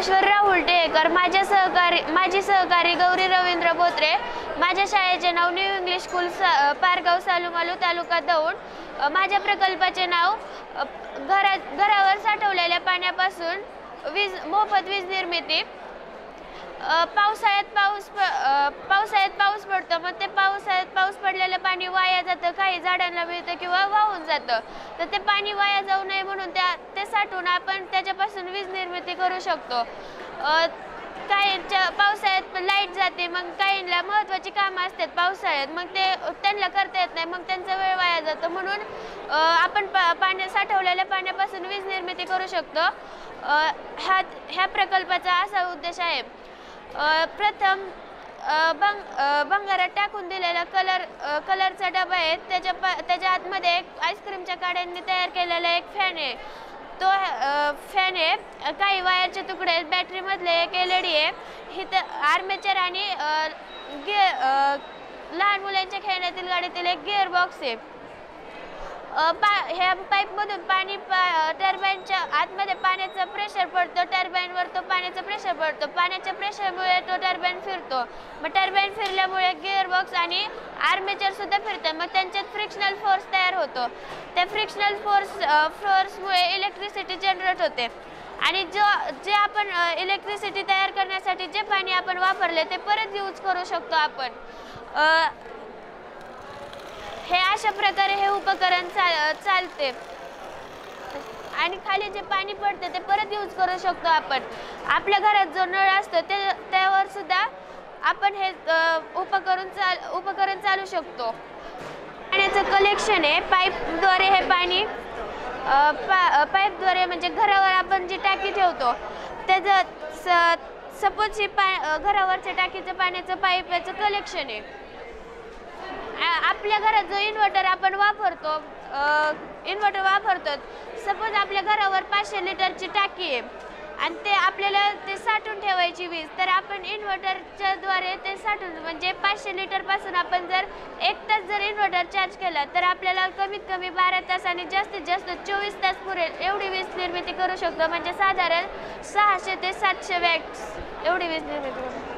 ज्ञानेश्वरराव राहुल माझ्या सहकारी माझी सहकारी गौरी रवींद्र बोत्रे माझ्या शाळेचे नाव न्यू इंग्लिश स्कूल सा पारगाव सालुमालू तालुका दौंड माझ्या प्रकल्पाचे नाव घरा घरावर साठवलेल्या पाण्यापासून वीज मोफत वीज निर्मिती पावसाळ्यात पाऊस पावसाळ्यात पाऊस पडतो मग ते पावसाळ्यात पाऊस पडलेलं पाणी वाया जातं काही झाडांना मिळतं किंवा वाहून जातं. तर ते पाणी वाया जाऊ नये म्हणून त्या ते साठवून आपण त्याच्यापासून वीज निर्मिती करू शकतो. काहींच्या पावसाळ्यात लाइट जाते मग काहींना महत्त्वाची कामं असतात पावसाळ्यात मग ते त्यांना करता येत नाही मग त्यांचा वेळ वाया जातो. म्हणून आपण पा पाण्या साठवलेल्या पाण्यापासून वीज निर्मिती करू शकतो. हा ह्या ह्या प्रकल्पाचा असा उद्देश आहे. प्रथम बंग बंगारात टाकून दिलेला कलर कलरचा डबा आहे. त्याच्या प त्याच्या आतमध्ये एक आईस्क्रीमच्या काड्यांनी तयार केलेला एक फॅन आहे. तो फॅन आहे. काही वायरचे तुकडे आहेत. बॅटरीमधले एक एल ई डी आहे. हिथं आर्मेचर आणि गे लहान मुलांच्या खेळण्यातील गाडीतील एक गिअर बॉक्स आहे. पा ह्या पाईपमधून पाणी पा टर्बाईनच्या आतमध्ये पाण्याचं प्रेशर पडतं. टर्बाईनवर तो पाण्याचं प्रेशर पडतो. पाण्याच्या प्रेशरमुळे तो टर्बाईन फिरतो. मग टर्बाईन फिरल्यामुळे गिअरबॉक्स आणि आर्मेचर सुद्धा फिरतात मग त्यांच्यात फ्रिक्शनल फोर्स तयार होतो. त्या फ्रिक्शनल फोर्स फोर्समुळे इलेक्ट्रिसिटी जनरेट होते. आणि जो जे आपण इलेक्ट्रिसिटी तयार करण्यासाठी जे पाणी आपण वापरले ते परत यूज करू शकतो आपण. हे अशा प्रकारे हे उपकरण चाल चालते. आणि खाली जे पाणी पडते ते परत यूज करू शकतो आपण. आपल्या घरात जो नळ असतो ते त्यावर सुद्धा आपण हे उपकरण चाल उपकरण चालू शकतो. पाण्याचं कलेक्शन आहे. पाईपद्वारे हे पाणी पा पाईपद्वारे म्हणजे घरावर आपण जी टाकी ठेवतो त्याचं स सपोज ही पा घरावरच्या टाकीचं पाण्याचं पाईप याचं कलेक्शन आहे. आपल्या घरात जो इन्व्हर्टर आपण वापरतो. इन्व्हर्टर वापरतो सपोज आपल्या घरावर पाचशे लिटरची टाकी आहे आणि ते आपल्याला ते साठवून ठेवायची वीज तर आपण इन्व्हर्टरच्या द्वारे ते साठवून म्हणजे पाचशे लिटरपासून आपण जर एक तास जर इन्व्हर्टर चार्ज केला तर आपल्याला कमीत कमी बारा तास आणि जास्तीत जास्त चोवीस तास पुरेल एवढी वीज निर्मिती करू शकतो. म्हणजे साधारण सहाशे ते सातशे वॅट्स एवढी वीज निर्मिती करू